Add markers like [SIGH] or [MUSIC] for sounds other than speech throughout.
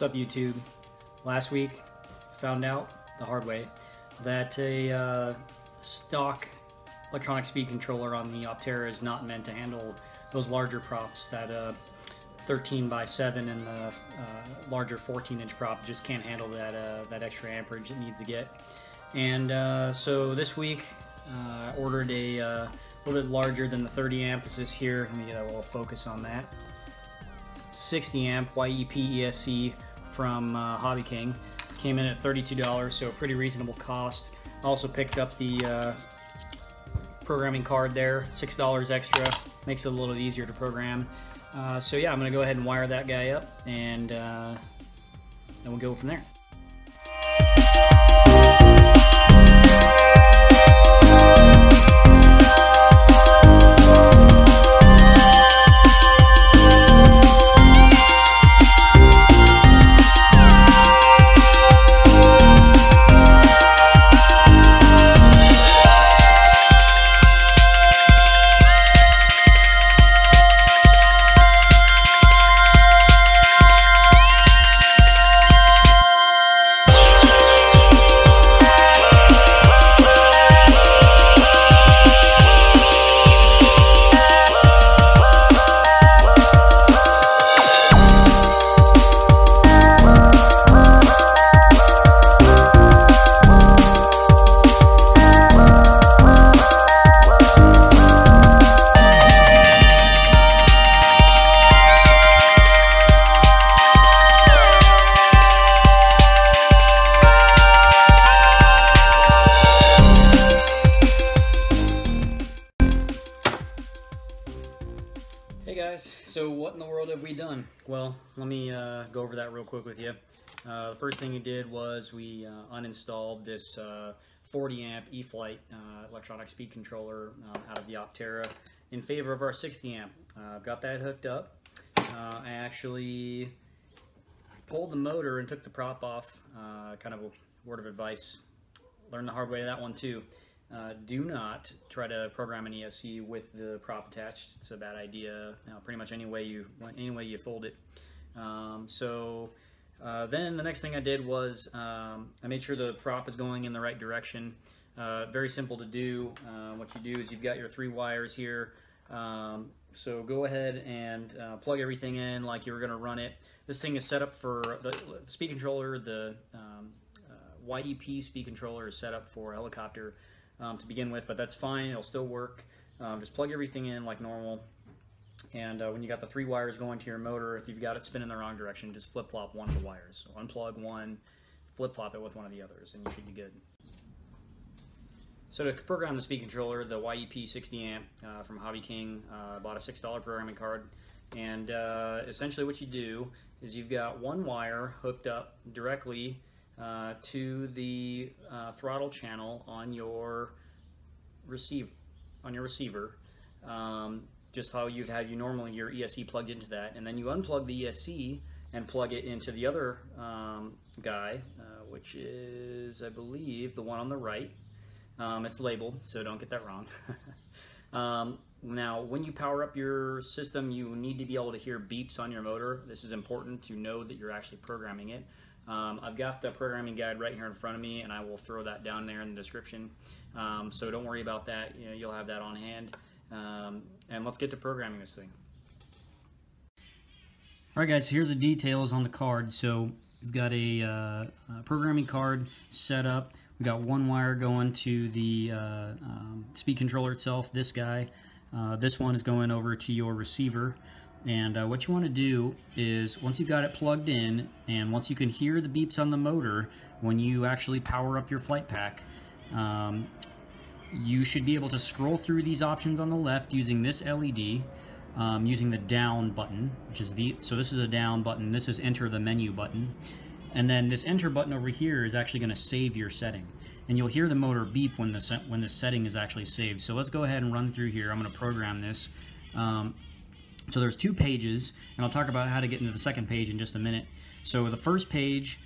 What's up, YouTube? Last week, found out the hard way that a uh, stock electronic speed controller on the Opterra is not meant to handle those larger props. That uh, 13 by 7 and the uh, larger 14 inch prop just can't handle that uh, that extra amperage it needs to get. And uh, so this week, uh, I ordered a uh, little bit larger than the 30 amp. This is here. Let me get a little focus on that. 60 amp YEP ESC from uh, Hobby King. Came in at $32, so a pretty reasonable cost. Also picked up the uh, programming card there, $6 extra. Makes it a little easier to program. Uh, so yeah, I'm gonna go ahead and wire that guy up and, uh, and we'll go from there. World have we done? Well, let me uh, go over that real quick with you. Uh, the first thing we did was we uh, uninstalled this uh, 40 amp E-flite uh, electronic speed controller um, out of the Opterra in favor of our 60 amp. Uh, I've got that hooked up. I actually pulled the motor and took the prop off. kind of a word of advice. Learned the hard way that one too. Uh, do not try to program an ESC with the prop attached. It's a bad idea. Pretty much any way you any way you fold it. Um, so uh, then the next thing I did was um, I made sure the prop is going in the right direction. Uh, very simple to do. Uh, what you do is you've got your three wires here. Um, so go ahead and uh, plug everything in like you were going to run it. This thing is set up for the, the speed controller. The um, uh, YEP speed controller is set up for helicopter um, to begin with, but that's fine. It'll still work. Um, just plug everything in like normal. And uh, when you got the three wires going to your motor, if you've got it spinning the wrong direction, just flip-flop one of the wires. So unplug one, flip-flop it with one of the others, and you should be good. So to program the speed controller, the YEP 60 amp uh, from Hobby King, uh, bought a $6 programming card. And uh, essentially what you do is you've got one wire hooked up directly uh, to the uh, throttle channel on your receive on your receiver. Um, just how you'd have you normally your ESC plugged into that, and then you unplug the ESC and plug it into the other um, guy, uh, which is I believe the one on the right. Um, it's labeled, so don't get that wrong. [LAUGHS] Um, now, when you power up your system, you need to be able to hear beeps on your motor. This is important to know that you're actually programming it. Um, I've got the programming guide right here in front of me, and I will throw that down there in the description. Um, so don't worry about that. You know, you'll have that on hand. Um, and let's get to programming this thing. All right, guys, here's the details on the card. So we've got a, uh, a programming card set up. We've got one wire going to the uh, um, speed controller itself, this guy. Uh, this one is going over to your receiver. And uh, what you want to do is once you've got it plugged in and once you can hear the beeps on the motor when you actually power up your flight pack, um, you should be able to scroll through these options on the left using this LED, um, using the down button, which is the, so this is a down button, this is enter the menu button. And then this enter button over here is actually going to save your setting. And you'll hear the motor beep when the, when the setting is actually saved. So let's go ahead and run through here. I'm going to program this. Um, so there's two pages, and I'll talk about how to get into the second page in just a minute. So the first page,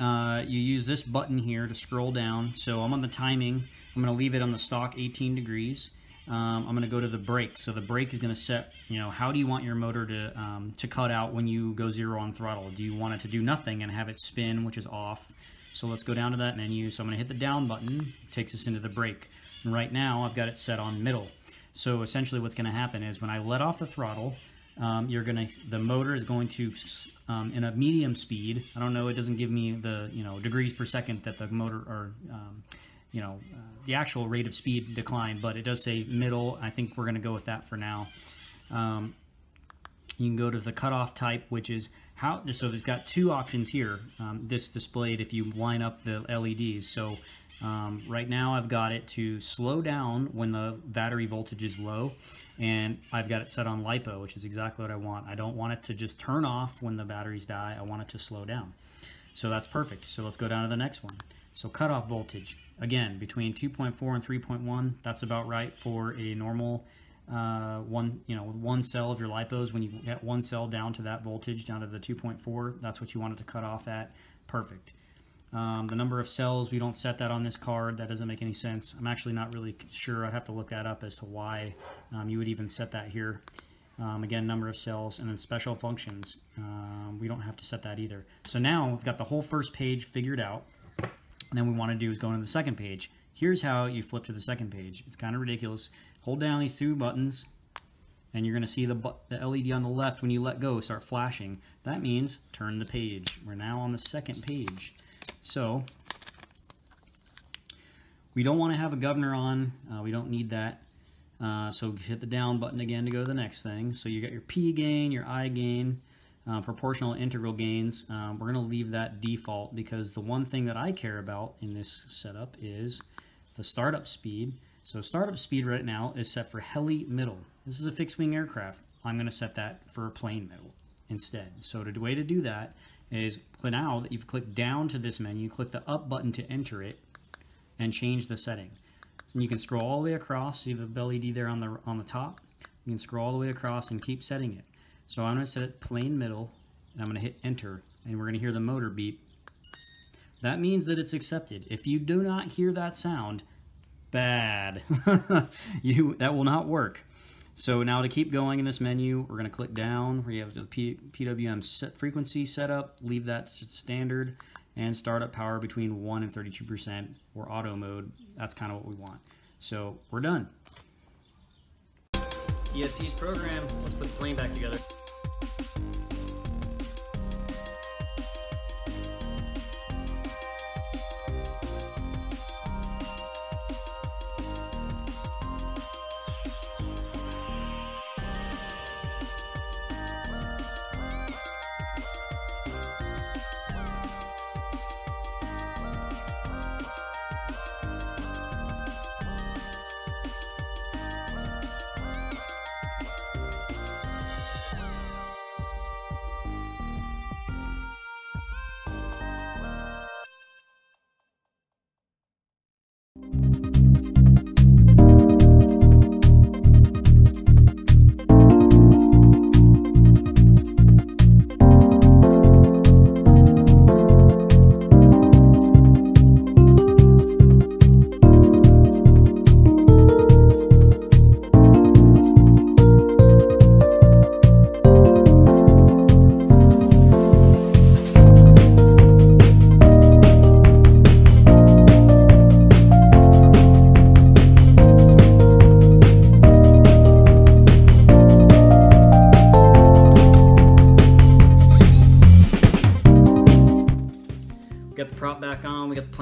uh, you use this button here to scroll down. So I'm on the timing. I'm going to leave it on the stock 18 degrees. um, I'm going to go to the brake. So the brake is going to set, you know, how do you want your motor to, um, to cut out when you go zero on throttle? Do you want it to do nothing and have it spin, which is off? So let's go down to that menu. So I'm going to hit the down button, it takes us into the brake. And right now I've got it set on middle. So essentially what's going to happen is when I let off the throttle, um, you're gonna the motor is going to um, in a medium speed. I don't know. It doesn't give me the you know degrees per second that the motor or um, you know uh, the actual rate of speed decline, but it does say middle. I think we're gonna go with that for now. Um, you can go to the cutoff type, which is how. So there's got two options here. Um, this displayed if you line up the LEDs. So um, right now I've got it to slow down when the battery voltage is low and I've got it set on LiPo, which is exactly what I want. I don't want it to just turn off when the batteries die. I want it to slow down. So that's perfect. So let's go down to the next one. So cutoff voltage, again, between 2.4 and 3.1, that's about right for a normal uh, one, you know, one cell of your LiPos. When you get one cell down to that voltage, down to the 2.4, that's what you want it to cut off at. Perfect. Um, the number of cells, we don't set that on this card. That doesn't make any sense. I'm actually not really sure. I'd have to look that up as to why um, you would even set that here. Um, again, number of cells, and then special functions. Um, we don't have to set that either. So now we've got the whole first page figured out. And then we want to do is go into the second page. Here's how you flip to the second page. It's kind of ridiculous. Hold down these two buttons, and you're going to see the, the LED on the left when you let go start flashing. That means turn the page. We're now on the second page. So we don't want to have a governor on. Uh, we don't need that. Uh, so hit the down button again to go to the next thing. So you got your P gain, your I gain, uh, proportional integral gains. Um, we're going to leave that default because the one thing that I care about in this setup is the startup speed. So startup speed right now is set for heli middle. This is a fixed wing aircraft. I'm going to set that for a plane middle instead. So the way to do that is now that you've clicked down to this menu, click the up button to enter it and change the setting. And you can scroll all the way across, see the LED there on the, on the top. You can scroll all the way across and keep setting it. So I'm going to set it plane middle, and I'm going to hit enter, and we're going to hear the motor beep. That means that it's accepted. If you do not hear that sound, bad. [LAUGHS] you That will not work. So now to keep going in this menu, we're going to click down where you have the P PWM set frequency setup, leave that standard, and startup power between 1 and 32% or auto mode. That's kind of what we want. So we're done. ESC's program. Let's put the plane back together.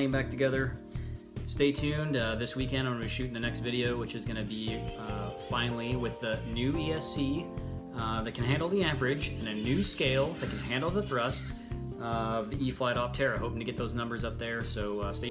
Plane back together. Stay tuned. Uh, this weekend I'm going to be shooting the next video, which is going to be uh, finally with the new ESC uh, that can handle the amperage and a new scale that can handle the thrust of the E-flite Opterra. Hoping to get those numbers up there, so uh, stay